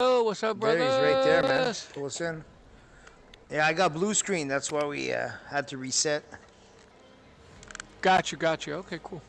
Oh, what's up, brother? There he's right there, man. What's in? Yeah, I got blue screen. That's why we uh, had to reset. Got you, got you. Okay, cool.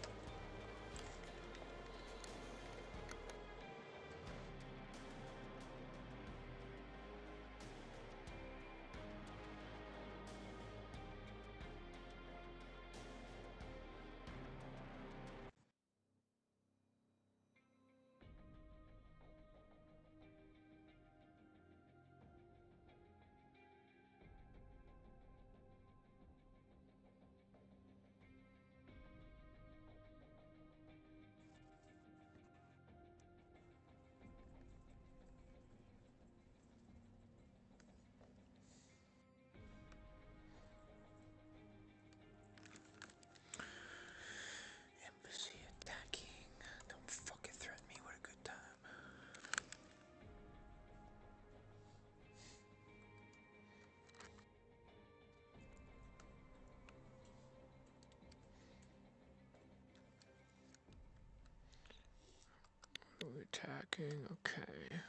Attacking, okay.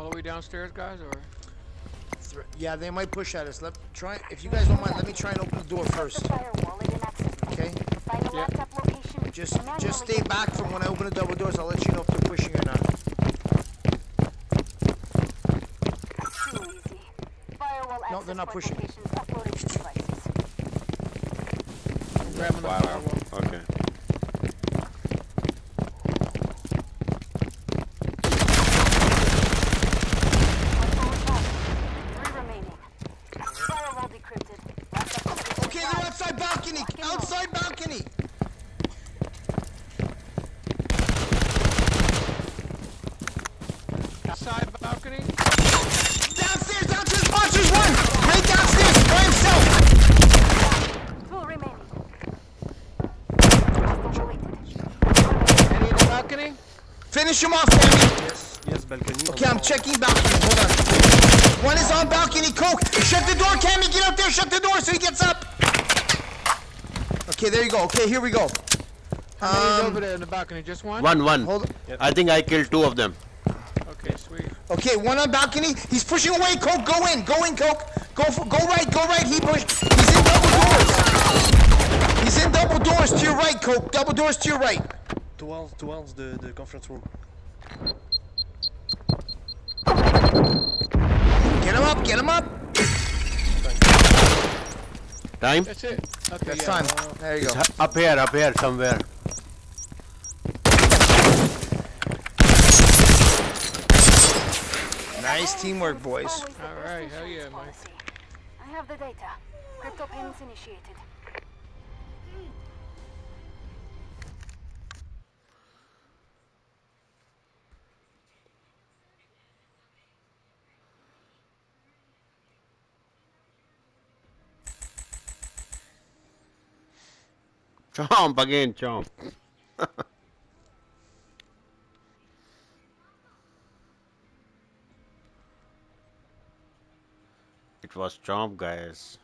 All the way downstairs, guys, or? Yeah, they might push at us. Let try. If you guys don't mind, let me try and open the door first. Okay. Yeah. Just just stay back from when I open the double doors. I'll let you know if they're pushing or not. No, they're not pushing. Grabbing the firewall. Okay. Okay, they're outside balcony. Outside balcony. Outside balcony. Downstairs, downstairs. Monsters one. Right downstairs by himself. Any in the balcony? Finish him off, Tammy. Yes, yes, balcony. Okay, I'm checking balcony. Hold on. One is on balcony. Coke. Shut the door, Cammy. Get up there. Shut the door so he gets up. Okay, there you go. Okay, here we go. How Um, over there in the balcony? Just one? One, one. hold. on. I think I killed two of them. Okay, sweet. Okay, one on balcony. He's pushing away. Coke, go in. Go in, Coke. Go for, go right. Go right. He push. He's in double doors. He's in double doors to your right, Coke. Double doors to your right. Towards, towards the, the conference room. Get him up. Get him up. Time? That's it. Okay, That's yeah, time. uh, There you go. Up here, up here, somewhere. Nice teamwork, boys. All right, hell yeah, Mike. I have the data. Crypto payments initiated. Chomp again, chomp. it was chomp, guys.